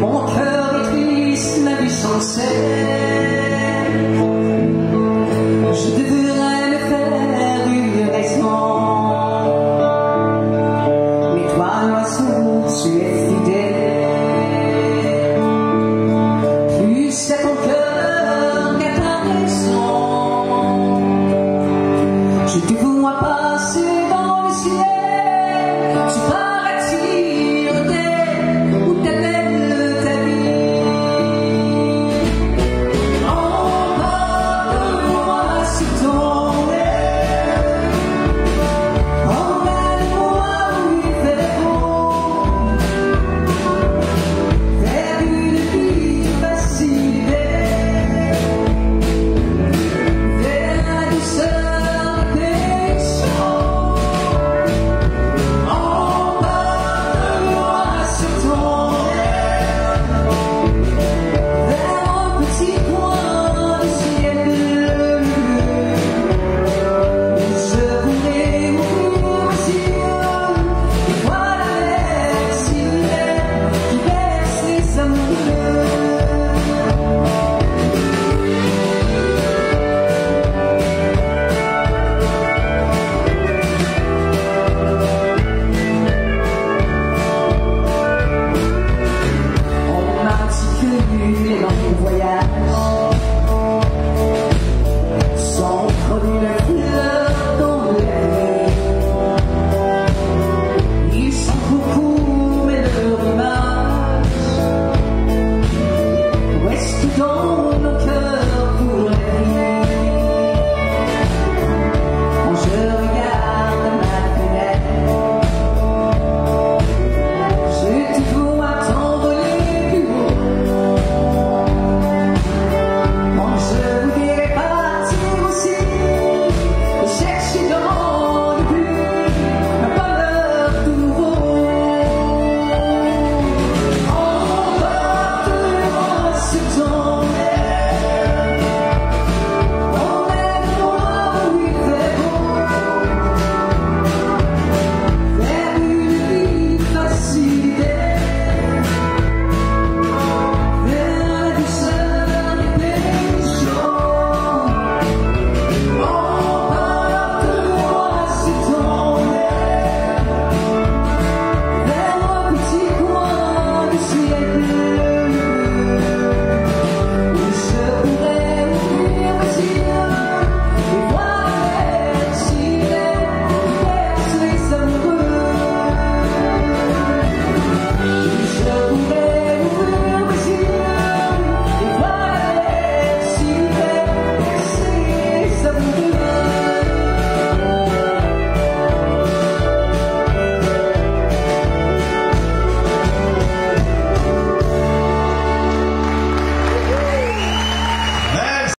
Mon cœur est triste, ma vie sans Je devrais me faire une raison. Mais toi, l'oiseau, tu es fidèle. Plus c'est ton cœur qu'à ta raison. Je te vois pas.